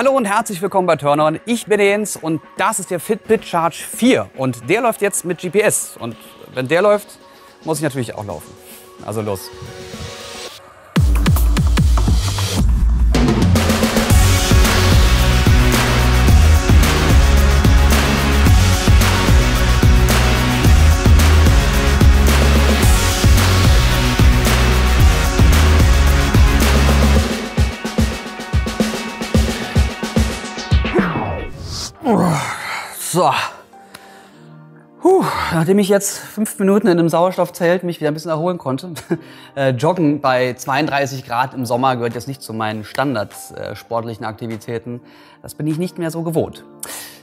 Hallo und herzlich willkommen bei Turn Ich bin Jens und das ist der Fitbit Charge 4 und der läuft jetzt mit GPS und wenn der läuft, muss ich natürlich auch laufen. Also los. So. Puh, nachdem ich jetzt fünf Minuten in einem Sauerstoffzelt mich wieder ein bisschen erholen konnte, äh, Joggen bei 32 Grad im Sommer gehört jetzt nicht zu meinen standardsportlichen äh, Aktivitäten. Das bin ich nicht mehr so gewohnt.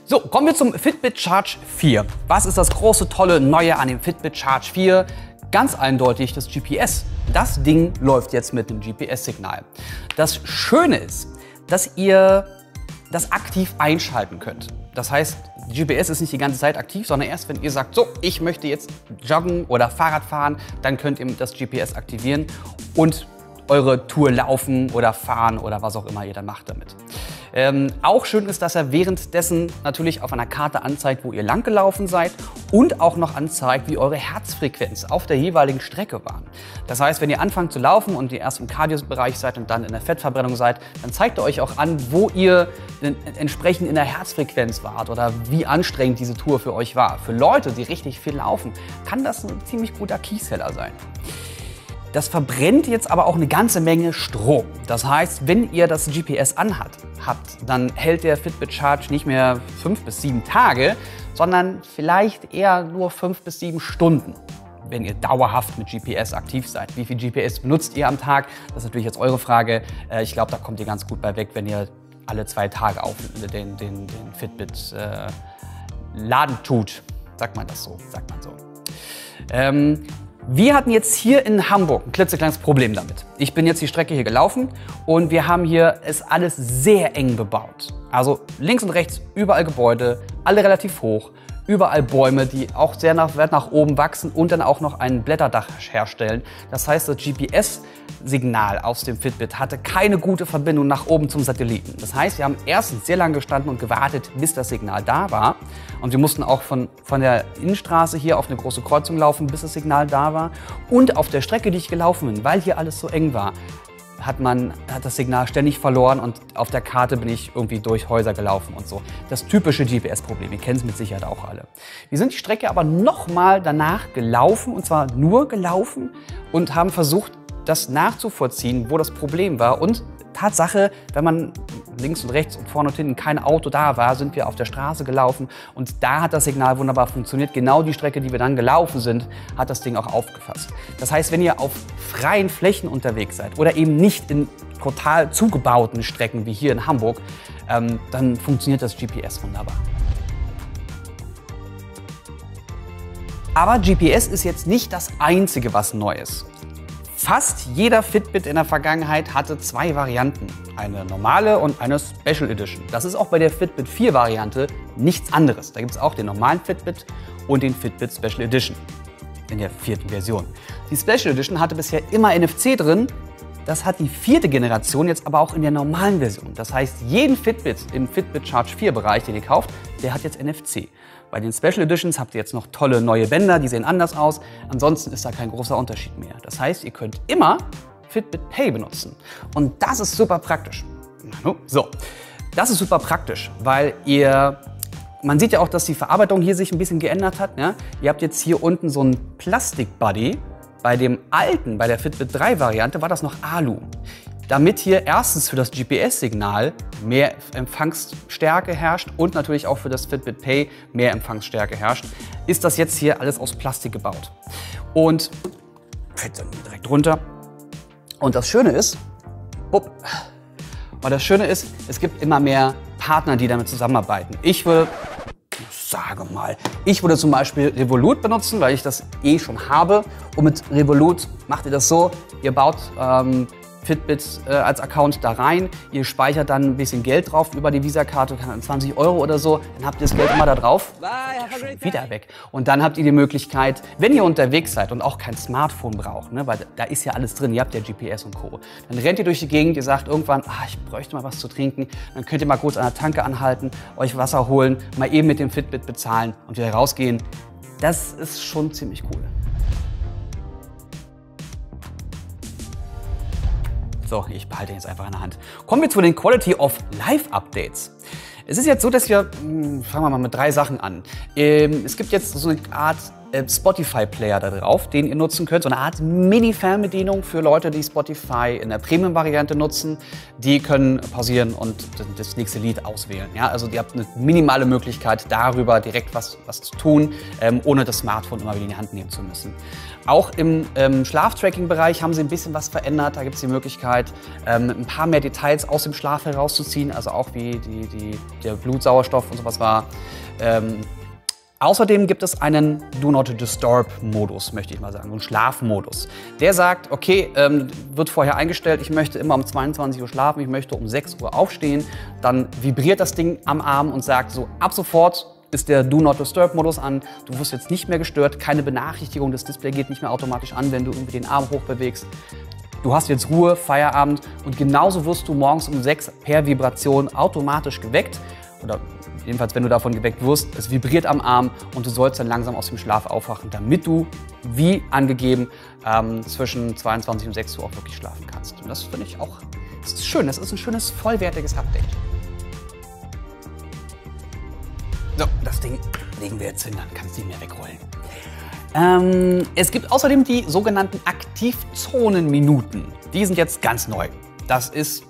So, kommen wir zum Fitbit Charge 4. Was ist das große, tolle Neue an dem Fitbit Charge 4? Ganz eindeutig das GPS. Das Ding läuft jetzt mit dem GPS-Signal. Das Schöne ist, dass ihr das aktiv einschalten könnt. Das heißt, GPS ist nicht die ganze Zeit aktiv, sondern erst wenn ihr sagt, so, ich möchte jetzt joggen oder Fahrrad fahren, dann könnt ihr das GPS aktivieren und eure Tour laufen oder fahren oder was auch immer ihr dann macht damit. Ähm, auch schön ist, dass er währenddessen natürlich auf einer Karte anzeigt, wo ihr lang gelaufen seid und auch noch anzeigt, wie eure Herzfrequenz auf der jeweiligen Strecke war. Das heißt, wenn ihr anfangt zu laufen und ihr erst im Cardio-Bereich seid und dann in der Fettverbrennung seid, dann zeigt er euch auch an, wo ihr entsprechend in der Herzfrequenz wart oder wie anstrengend diese Tour für euch war. Für Leute, die richtig viel laufen, kann das ein ziemlich guter Keyseller sein. Das verbrennt jetzt aber auch eine ganze Menge Strom. Das heißt, wenn ihr das GPS anhat, habt, dann hält der Fitbit Charge nicht mehr fünf bis sieben Tage, sondern vielleicht eher nur fünf bis sieben Stunden wenn ihr dauerhaft mit GPS aktiv seid. Wie viel GPS benutzt ihr am Tag? Das ist natürlich jetzt eure Frage. Äh, ich glaube, da kommt ihr ganz gut bei weg, wenn ihr alle zwei Tage auf den, den, den Fitbit äh, laden tut. Sagt man das so? Sagt man so. Ähm, wir hatten jetzt hier in Hamburg ein klitzekleines Problem damit. Ich bin jetzt die Strecke hier gelaufen und wir haben hier es alles sehr eng bebaut. Also links und rechts überall Gebäude, alle relativ hoch überall Bäume, die auch sehr nach, weit nach oben wachsen und dann auch noch ein Blätterdach herstellen. Das heißt, das GPS-Signal aus dem Fitbit hatte keine gute Verbindung nach oben zum Satelliten. Das heißt, wir haben erstens sehr lange gestanden und gewartet, bis das Signal da war. Und wir mussten auch von, von der Innenstraße hier auf eine große Kreuzung laufen, bis das Signal da war. Und auf der Strecke, die ich gelaufen bin, weil hier alles so eng war, hat man hat das Signal ständig verloren und auf der Karte bin ich irgendwie durch Häuser gelaufen und so. Das typische GPS-Problem, ihr kennt es mit Sicherheit auch alle. Wir sind die Strecke aber nochmal danach gelaufen und zwar nur gelaufen und haben versucht, das nachzuvollziehen, wo das Problem war und Tatsache, wenn man links und rechts und vorne und hinten kein Auto da war, sind wir auf der Straße gelaufen und da hat das Signal wunderbar funktioniert. Genau die Strecke, die wir dann gelaufen sind, hat das Ding auch aufgefasst. Das heißt, wenn ihr auf freien Flächen unterwegs seid oder eben nicht in total zugebauten Strecken wie hier in Hamburg, ähm, dann funktioniert das GPS wunderbar. Aber GPS ist jetzt nicht das Einzige, was neu ist. Fast jeder Fitbit in der Vergangenheit hatte zwei Varianten, eine normale und eine Special Edition. Das ist auch bei der Fitbit 4 Variante nichts anderes. Da gibt es auch den normalen Fitbit und den Fitbit Special Edition in der vierten Version. Die Special Edition hatte bisher immer NFC drin. Das hat die vierte Generation jetzt aber auch in der normalen Version. Das heißt, jeden Fitbit im Fitbit Charge 4 Bereich, den ihr kauft, der hat jetzt NFC. Bei den Special Editions habt ihr jetzt noch tolle neue Bänder, die sehen anders aus. Ansonsten ist da kein großer Unterschied mehr. Das heißt, ihr könnt immer Fitbit Pay benutzen. Und das ist super praktisch. So, das ist super praktisch, weil ihr man sieht ja auch, dass die Verarbeitung hier sich ein bisschen geändert hat. Ja? Ihr habt jetzt hier unten so ein Plastik-Buddy. Bei dem alten, bei der Fitbit 3 Variante, war das noch Alu damit hier erstens für das GPS-Signal mehr Empfangsstärke herrscht und natürlich auch für das Fitbit Pay mehr Empfangsstärke herrscht, ist das jetzt hier alles aus Plastik gebaut. Und fällt dann direkt runter. Und das Schöne ist, up, und das Schöne ist, es gibt immer mehr Partner, die damit zusammenarbeiten. Ich würde, sage mal, ich würde zum Beispiel Revolut benutzen, weil ich das eh schon habe. Und mit Revolut macht ihr das so, ihr baut ähm, Fitbit äh, als Account da rein. Ihr speichert dann ein bisschen Geld drauf über die Visa-Karte, 20 Euro oder so. Dann habt ihr das Geld immer da drauf. Schon wieder weg. Und dann habt ihr die Möglichkeit, wenn ihr unterwegs seid und auch kein Smartphone braucht, ne, weil da ist ja alles drin, ihr habt ja GPS und Co. Dann rennt ihr durch die Gegend, ihr sagt irgendwann, ah, ich bräuchte mal was zu trinken. Dann könnt ihr mal kurz an der Tanke anhalten, euch Wasser holen, mal eben mit dem Fitbit bezahlen und wieder rausgehen. Das ist schon ziemlich cool. So, ich behalte ihn jetzt einfach in der Hand. Kommen wir zu den Quality of Life Updates. Es ist jetzt so, dass wir, hm, fangen wir mal mit drei Sachen an. Ähm, es gibt jetzt so eine Art Spotify-Player da drauf, den ihr nutzen könnt. So eine Art Mini-Fernbedienung für Leute, die Spotify in der Premium-Variante nutzen. Die können pausieren und das nächste Lied auswählen. Ja, also ihr habt eine minimale Möglichkeit, darüber direkt was, was zu tun, ähm, ohne das Smartphone immer wieder in die Hand nehmen zu müssen. Auch im ähm, Schlaftracking-Bereich haben sie ein bisschen was verändert. Da gibt es die Möglichkeit, ähm, ein paar mehr Details aus dem Schlaf herauszuziehen, also auch wie die, die, der Blutsauerstoff und sowas war. Ähm, Außerdem gibt es einen Do Not Disturb-Modus, möchte ich mal sagen, einen Schlafmodus. Der sagt, okay, ähm, wird vorher eingestellt, ich möchte immer um 22 Uhr schlafen, ich möchte um 6 Uhr aufstehen. Dann vibriert das Ding am Arm und sagt so, ab sofort ist der Do Not Disturb Modus an. Du wirst jetzt nicht mehr gestört, keine Benachrichtigung, das Display geht nicht mehr automatisch an, wenn du irgendwie den Arm hochbewegst. Du hast jetzt Ruhe, Feierabend und genauso wirst du morgens um 6 per Vibration automatisch geweckt oder jedenfalls wenn du davon geweckt wirst, es vibriert am Arm und du sollst dann langsam aus dem Schlaf aufwachen, damit du, wie angegeben, ähm, zwischen 22 und 6 Uhr auch wirklich schlafen kannst. Und das finde ich auch, das ist schön, das ist ein schönes, vollwertiges Update. So, das Ding legen wir jetzt hin, dann kannst du nicht mehr wegrollen. Ähm, es gibt außerdem die sogenannten Aktivzonenminuten. Die sind jetzt ganz neu. Das ist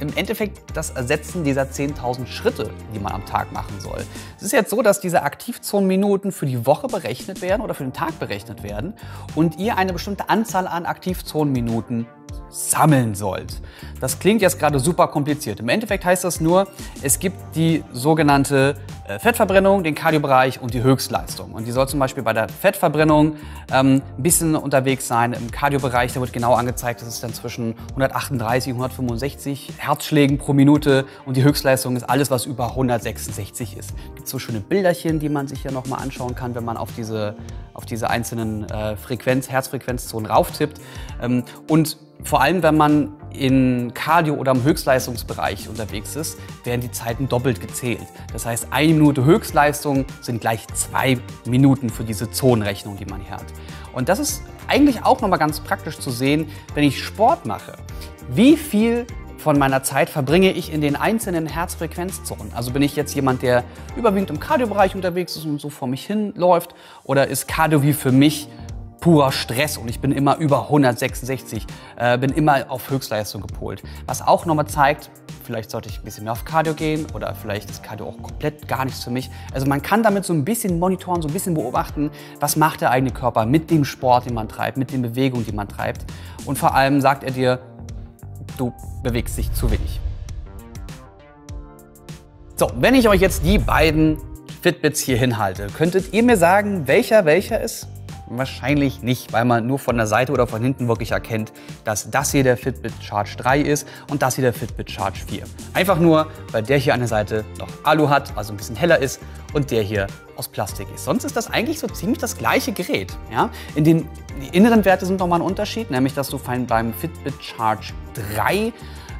im Endeffekt das Ersetzen dieser 10.000 Schritte, die man am Tag machen soll. Es ist jetzt so, dass diese Aktivzonenminuten für die Woche berechnet werden oder für den Tag berechnet werden und ihr eine bestimmte Anzahl an Aktivzonenminuten sammeln sollt. Das klingt jetzt gerade super kompliziert. Im Endeffekt heißt das nur, es gibt die sogenannte äh, Fettverbrennung, den Kardiobereich und die Höchstleistung. Und die soll zum Beispiel bei der Fettverbrennung ähm, ein bisschen unterwegs sein. Im Kardiobereich, da wird genau angezeigt, das ist dann zwischen 138 und 165 Herzschlägen pro Minute und die Höchstleistung ist alles, was über 166 ist. Es gibt so schöne Bilderchen, die man sich ja nochmal anschauen kann, wenn man auf diese, auf diese einzelnen äh, Frequenz, Herzfrequenzzonen rauftippt. Ähm, und vor allem, wenn man in Cardio- oder im Höchstleistungsbereich unterwegs ist, werden die Zeiten doppelt gezählt. Das heißt, eine Minute Höchstleistung sind gleich zwei Minuten für diese Zonenrechnung, die man hier hat. Und das ist eigentlich auch nochmal ganz praktisch zu sehen, wenn ich Sport mache. Wie viel von meiner Zeit verbringe ich in den einzelnen Herzfrequenzzonen. Also bin ich jetzt jemand, der überwiegend im Kardiobereich unterwegs ist und so vor mich hin läuft, oder ist Cardio wie für mich purer Stress und ich bin immer über 166, äh, bin immer auf Höchstleistung gepolt. Was auch nochmal zeigt, vielleicht sollte ich ein bisschen mehr auf Cardio gehen oder vielleicht ist Cardio auch komplett gar nichts für mich. Also man kann damit so ein bisschen monitoren, so ein bisschen beobachten, was macht der eigene Körper mit dem Sport, den man treibt, mit den Bewegungen, die man treibt. Und vor allem sagt er dir, du bewegst dich zu wenig. So, wenn ich euch jetzt die beiden Fitbits hier hinhalte, könntet ihr mir sagen, welcher welcher ist? Wahrscheinlich nicht, weil man nur von der Seite oder von hinten wirklich erkennt, dass das hier der Fitbit Charge 3 ist und das hier der Fitbit Charge 4. Einfach nur, weil der hier an der Seite noch Alu hat, also ein bisschen heller ist und der hier aus Plastik ist. Sonst ist das eigentlich so ziemlich das gleiche Gerät. Ja? In den die inneren Werte sind nochmal ein Unterschied, nämlich dass du beim Fitbit Charge 3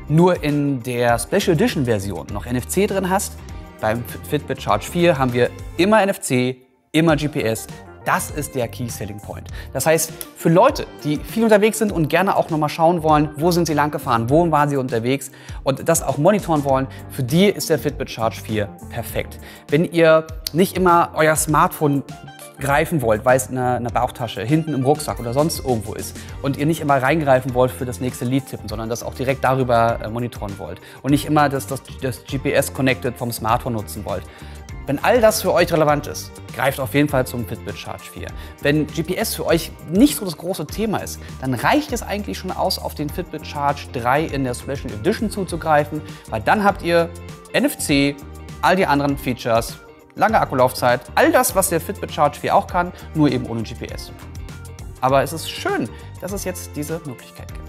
nur in der Special Edition Version noch NFC drin hast. Beim Fitbit Charge 4 haben wir immer NFC, immer GPS, das ist der Key Selling Point. Das heißt, für Leute, die viel unterwegs sind und gerne auch nochmal schauen wollen, wo sind sie lang gefahren, wo waren sie unterwegs und das auch monitoren wollen, für die ist der Fitbit Charge 4 perfekt. Wenn ihr nicht immer euer Smartphone greifen wollt, weil es in einer, Bauchtasche, hinten im Rucksack oder sonst irgendwo ist und ihr nicht immer reingreifen wollt für das nächste Lied tippen, sondern das auch direkt darüber äh, monitoren wollt und nicht immer das, das, das GPS-Connected vom Smartphone nutzen wollt, wenn all das für euch relevant ist, greift auf jeden Fall zum Fitbit Charge 4. Wenn GPS für euch nicht so das große Thema ist, dann reicht es eigentlich schon aus, auf den Fitbit Charge 3 in der Special Edition zuzugreifen, weil dann habt ihr NFC, all die anderen Features, lange Akkulaufzeit, all das, was der Fitbit Charge 4 auch kann, nur eben ohne GPS. Aber es ist schön, dass es jetzt diese Möglichkeit gibt.